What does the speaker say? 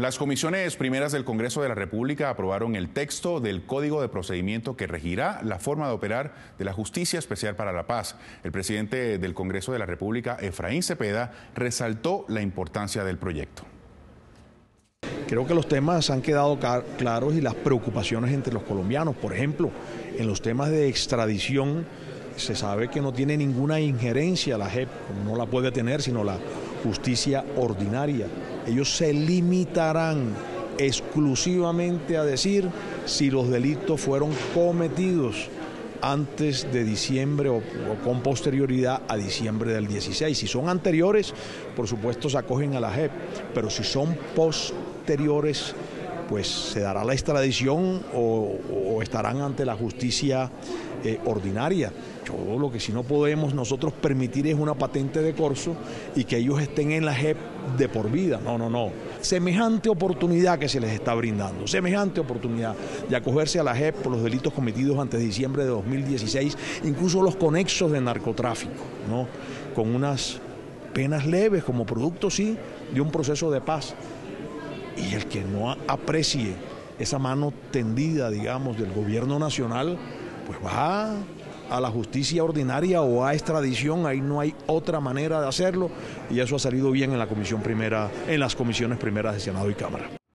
Las comisiones primeras del Congreso de la República aprobaron el texto del Código de Procedimiento que regirá la forma de operar de la Justicia Especial para la Paz. El presidente del Congreso de la República, Efraín Cepeda, resaltó la importancia del proyecto. Creo que los temas han quedado claros y las preocupaciones entre los colombianos. Por ejemplo, en los temas de extradición se sabe que no tiene ninguna injerencia la JEP, no la puede tener, sino la justicia ordinaria. Ellos se limitarán exclusivamente a decir si los delitos fueron cometidos antes de diciembre o, con posterioridad a diciembre del 16. Si son anteriores, por supuesto se acogen a la JEP, pero si son posteriores, pues se dará la extradición o, estarán ante la justicia eh, ordinaria. Lo que si no podemos nosotros permitir es una patente de corso y que ellos estén en la JEP de por vida. No, no, no. Semejante oportunidad que se les está brindando, semejante oportunidad de acogerse a la JEP por los delitos cometidos antes de diciembre de 2016, incluso los conexos de narcotráfico, ¿no? Con unas penas leves como producto, sí, de un proceso de paz y el que no aprecie esa mano tendida, digamos, del gobierno nacional, pues va a la justicia ordinaria o a extradición, ahí no hay otra manera de hacerlo y eso ha salido bien en la comisión primera, en las comisiones primeras de Senado y Cámara.